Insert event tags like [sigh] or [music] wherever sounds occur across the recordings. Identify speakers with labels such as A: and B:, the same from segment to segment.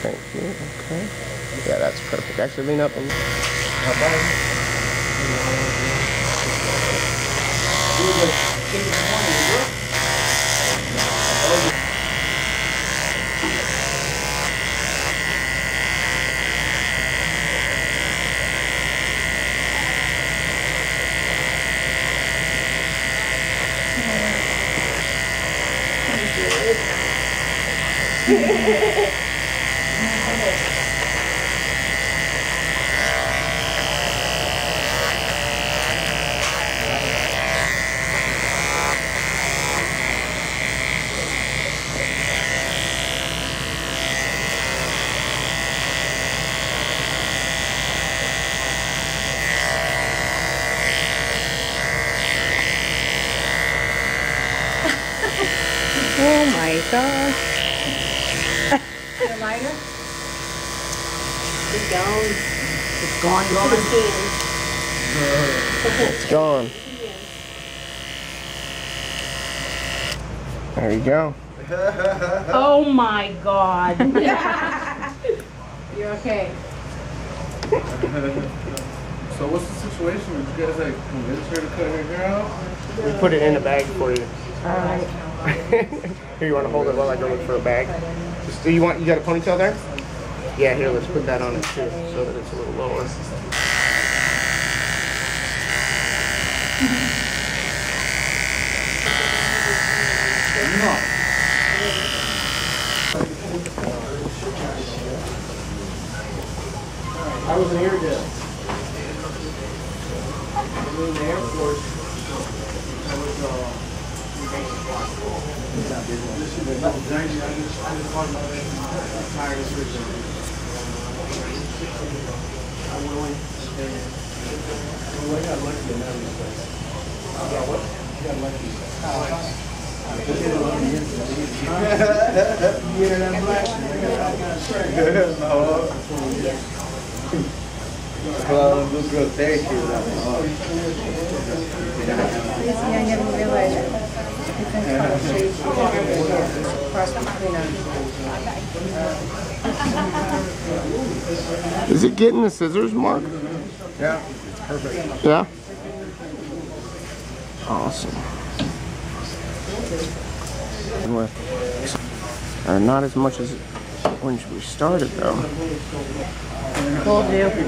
A: Thank you. Okay. Yeah, that's perfect. Actually, lean up a little. [laughs]
B: Oh my gosh.
C: The lighter? It's gone.
B: It's gone.
C: Gone.
A: It's gone. There you go.
B: Oh my god. [laughs]
C: You're okay.
D: So what's the situation? Did you guys like convince her to cut her hair out?
A: We put it in a bag for you.
B: Alright.
A: Here, you want to hold it while I go look for a bag? Just, do you want? You got a ponytail there? Yeah. Here, let's put that on it too, so that it's a little lower. I was an Air Jet. I was in the Air Force. I was uh. I'm willing to I got lucky. You got what? You got lucky. Yeah,
D: thank you.
C: See, I never realized different color shades. Cross between them.
A: Is it getting the scissors, Mark?
D: Yeah, it's perfect.
A: Yeah. Awesome. With, uh, not as much as when we started though.
B: Told you, it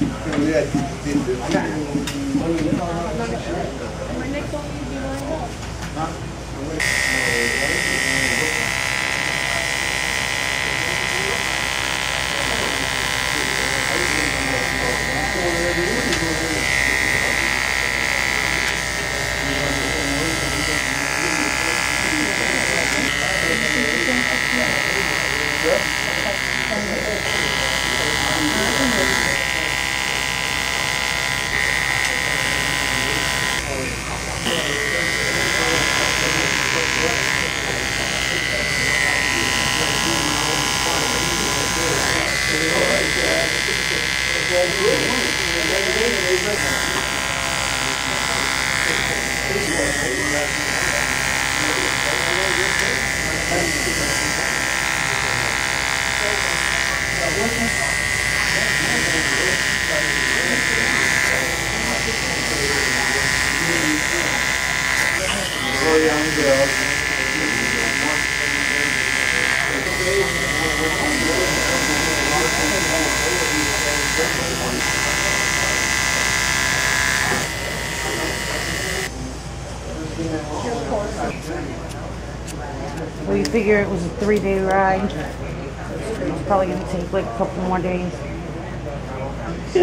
B: looks awesome. We figure it was a three day ride. It's probably going to take like a couple more days. [laughs]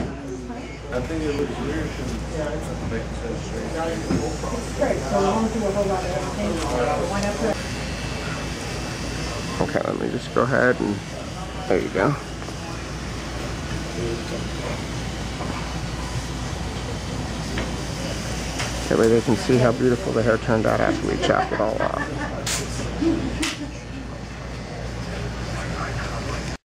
D: I think it looks weird because make sense straight.
C: Right, so I won't do a whole lot of everything. Why not put
A: Okay, let me just go ahead and there you go. That way they can see how beautiful the hair turned out after we chopped it all off.